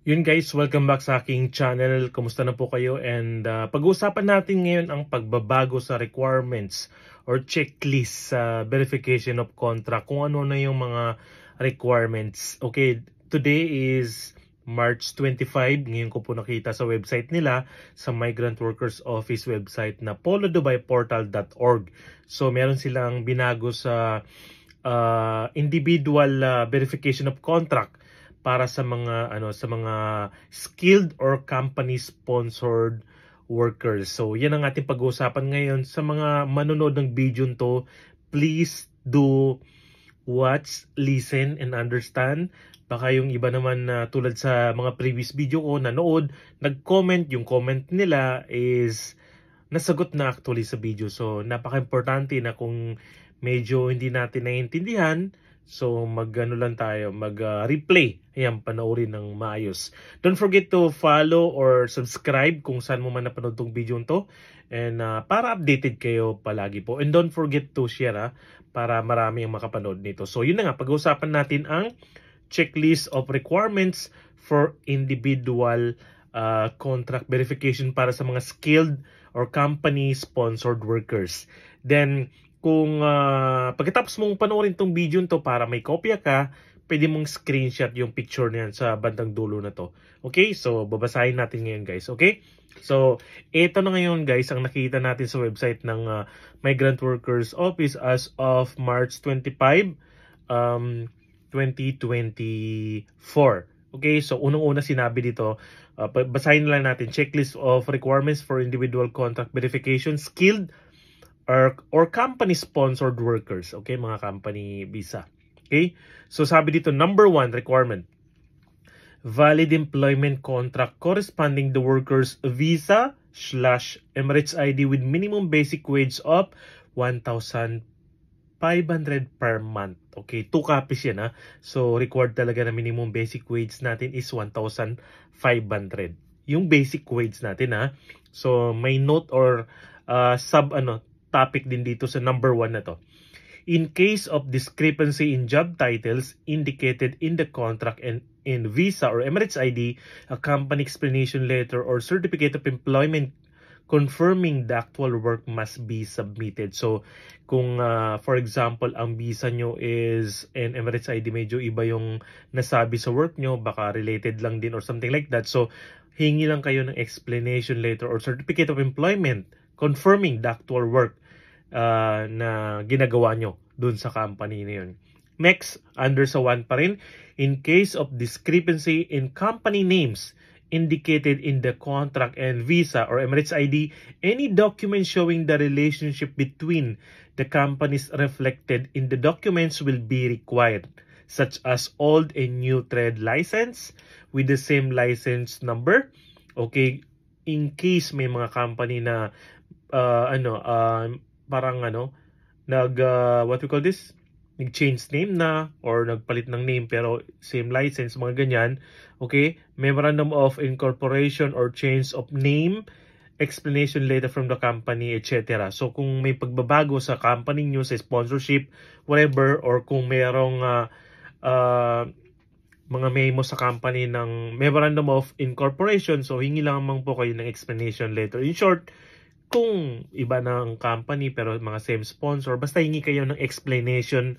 Yun guys, welcome back sa aking channel. Kumusta na po kayo? And uh, pag-uusapan natin ngayon ang pagbabago sa requirements or checklist sa verification of contract. Kung ano na yung mga requirements. Okay, today is March 25. Ngayon ko po nakita sa website nila, sa Migrant Workers Office website na polodubayportal.org. So meron silang binago sa uh, individual uh, verification of contract para sa mga ano sa mga skilled or company sponsored workers. So, yan ang ating pag-uusapan ngayon sa mga manonood ng video to. Please do watch, listen and understand. Baka yung iba naman na uh, tulad sa mga previous video ko nanood, nag-comment, yung comment nila is nasagot na actually sa video. So, napaka-importante na kung medyo hindi natin naiintindihan, So mag-ano lang tayo, mag-replay. Uh, Ayan, panoorin ng maayos. Don't forget to follow or subscribe kung saan mo man napanood tong video to. And uh, para updated kayo palagi po. And don't forget to share ha, para marami ang makapanood nito. So yun na nga, pag-uusapan natin ang checklist of requirements for individual uh, contract verification para sa mga skilled or company sponsored workers. Then kung uh, pagkatapos mong panoorin tong video to para may kopya ka, pwede mong screenshot yung picture niyan sa bandang dulo na to. Okay? So, babasahin natin ngayon guys. Okay? So, ito na ngayon guys ang nakita natin sa website ng uh, Migrant Workers Office as of March 25, um, 2024. Okay? So, unang-una sinabi dito, uh, basahin lang natin, checklist of requirements for individual contract verification, skilled or, or company-sponsored workers. Okay, mga company visa. Okay? So sabi dito, number one requirement, valid employment contract corresponding the worker's visa slash Emirates ID with minimum basic wage of 1,500 per month. Okay, two copies yan ha. So, required talaga na minimum basic wage natin is 1,500. Yung basic wage natin ha. So, may note or uh, sub ano, topic din dito sa number 1 na to. In case of discrepancy in job titles indicated in the contract and in visa or Emirates ID, a company explanation letter or certificate of employment confirming the actual work must be submitted. So, kung uh, for example, ang visa nyo is in Emirates ID, medyo iba yung nasabi sa work nyo, baka related lang din or something like that. So, hingi lang kayo ng explanation letter or certificate of employment confirming the actual work uh, na ginagawa nyo dun sa company na yun. Next, under sa 1 pa rin, in case of discrepancy in company names indicated in the contract and visa or Emirates ID, any document showing the relationship between the companies reflected in the documents will be required, such as old and new trade license with the same license number. Okay, in case may mga company na uh, ano uh, parang ano nag uh, what we call this? Nag-change name na or nagpalit ng name pero same license mga ganyan. Okay? Memorandum of incorporation or change of name explanation letter from the company etc so kung may pagbabago sa company niyo sa sponsorship whatever or kung mayroong uh, uh, mga memo sa company ng memorandum of incorporation so hingi lang po kayo ng explanation letter in short kung iba ng company pero mga same sponsor, basta hingi kayo ng explanation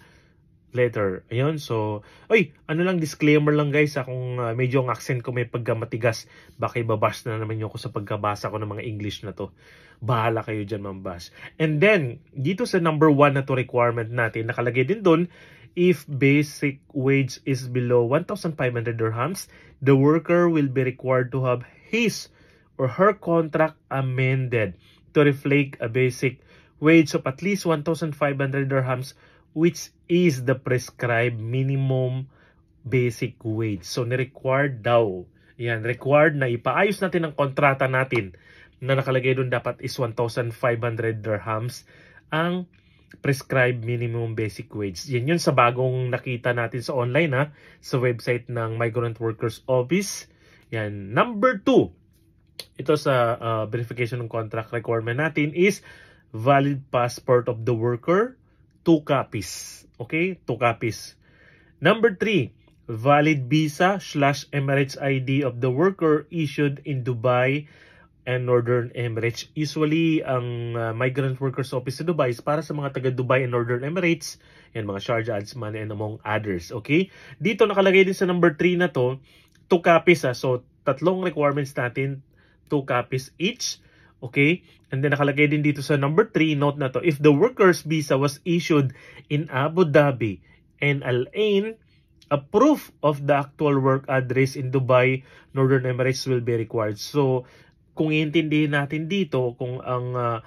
letter. Ayun, so, oy, ano lang, disclaimer lang guys, ha, kung uh, medyo ang accent ko may pagkamatigas, baka ibabash na naman nyo ako sa pagkabasa ko ng mga English na to. Bahala kayo dyan, mambash. And then, dito sa number one na to requirement natin, nakalagay din doon, if basic wage is below 1,500 dirhams, the worker will be required to have his or her contract amended to reflect a basic wage of at least 1,500 dirhams which is the prescribed minimum basic wage. So, ni-required daw. Yan, required na ipaayos natin ang kontrata natin na nakalagay doon dapat is 1,500 dirhams ang prescribed minimum basic wage. Yan yun sa bagong nakita natin sa online ha, sa website ng Migrant Workers Office. Yan. Number two, ito sa uh, verification ng contract requirement natin is valid passport of the worker, two copies. Okay? Two copies. Number three, valid visa slash Emirates ID of the worker issued in Dubai and Northern Emirates. Usually, ang uh, Migrant Workers Office sa Dubai is para sa mga taga Dubai and Northern Emirates, yan mga Sharjah, Ajman, and among others. Okay? Dito nakalagay din sa number 3 na to, 2 copies. Ha? So, tatlong requirements natin, 2 copies each. Okay? And then nakalagay din dito sa number 3, note na to, if the worker's visa was issued in Abu Dhabi and Al Ain, a proof of the actual work address in Dubai, Northern Emirates will be required. So, kung iintindihin natin dito kung ang uh,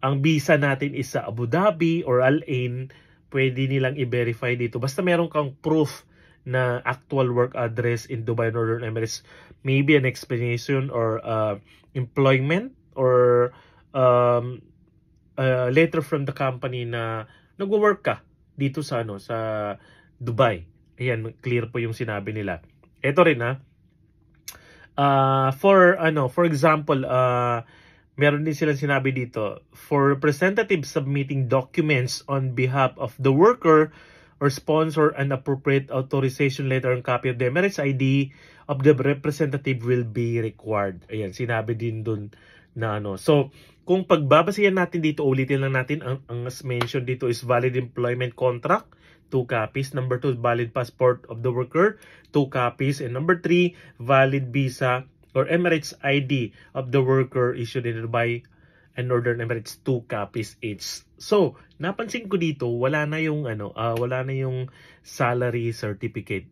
ang visa natin is sa Abu Dhabi or Al Ain, pwede nilang i-verify dito. Basta meron kang proof na actual work address in Dubai Northern Emirates, maybe an explanation or uh, employment or um, uh, letter from the company na nagwo-work ka dito sa ano sa Dubai. Ayan, clear po yung sinabi nila. Ito rin ha, Uh, for ano, for example, uh, meron din silang sinabi dito, for representatives submitting documents on behalf of the worker or sponsor an appropriate authorization letter and copy of the Emirates ID of the representative will be required. Ayan, sinabi din dun na ano. So, kung pagbabasihan natin dito, ulitin lang natin, ang, ang as mentioned dito is valid employment contract, 2 copies. Number 2, valid passport of the worker, 2 copies. And number 3, valid visa or Emirates ID of the worker issued in Dubai and Northern Emirates 2 copies each. So, napansin ko dito, wala na yung ano, uh, wala na yung salary certificate.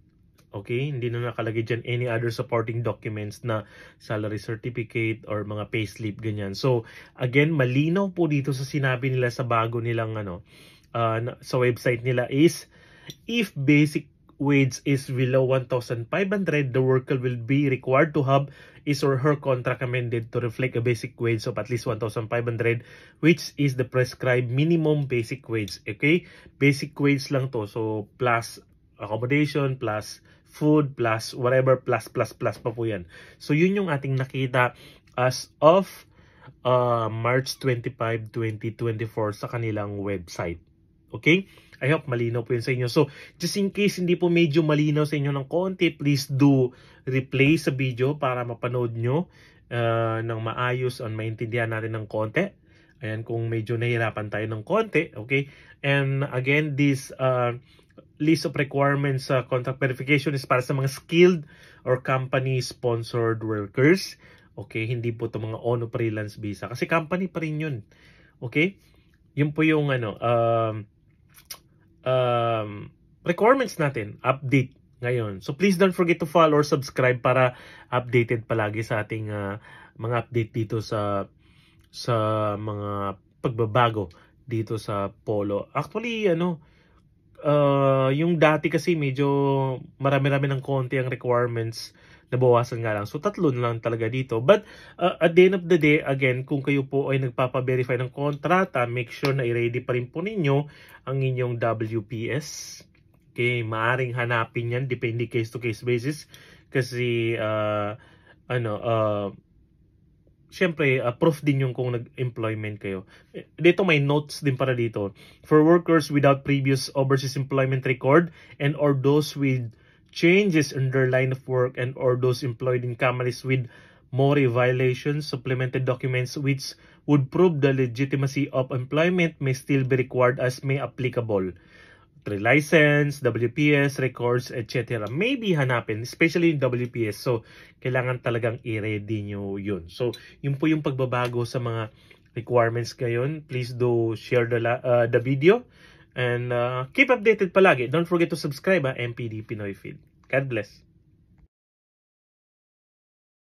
Okay, hindi na nakalagay diyan any other supporting documents na salary certificate or mga payslip ganyan. So, again, malinaw po dito sa sinabi nila sa bago nilang ano, uh, sa website nila is if basic wage is below 1,500, the worker will be required to have his or her contract amended to reflect a basic wage of at least 1,500, which is the prescribed minimum basic wage. Okay? Basic wage lang to. So, plus accommodation, plus food, plus whatever, plus, plus, plus pa po yan. So, yun yung ating nakita as of uh, March 25, 2024 sa kanilang website. Okay? I hope malinaw po yun sa inyo. So, just in case hindi po medyo malinaw sa inyo ng konti, please do replay sa video para mapanood nyo uh, ng maayos on maintindihan natin ng konti. Ayan, kung medyo nahirapan tayo ng konti. Okay? And again, this uh, list of requirements sa uh, contract verification is para sa mga skilled or company-sponsored workers. Okay? Hindi po ito mga on freelance visa. Kasi company pa rin yun. Okay? Yun po yung ano, um, um, requirements natin, update ngayon. So please don't forget to follow or subscribe para updated palagi sa ating uh, mga update dito sa sa mga pagbabago dito sa Polo. Actually, ano, uh, yung dati kasi medyo marami-rami ng konti ang requirements nabawasan nga lang. So, tatlo na lang talaga dito. But, uh, at the end of the day, again, kung kayo po ay nagpapa-verify ng kontrata, make sure na i-ready pa rin po ninyo ang inyong WPS. Okay, maaring hanapin yan, depende case-to-case -case basis. Kasi, uh, ano, uh, Siyempre, uh, proof din yung kung nag-employment kayo. Dito may notes din para dito. For workers without previous overseas employment record and or those with changes in their line of work and or those employed in companies with MORI violations, supplemented documents which would prove the legitimacy of employment may still be required as may applicable. Trade license, WPS, records, etc. Maybe hanapin, especially yung WPS. So, kailangan talagang i-ready nyo yun. So, yun po yung pagbabago sa mga requirements ngayon. Please do share the, uh, the video. And uh, keep updated palagi. Don't forget to subscribe ha, MPD Pinoy Feed. God bless.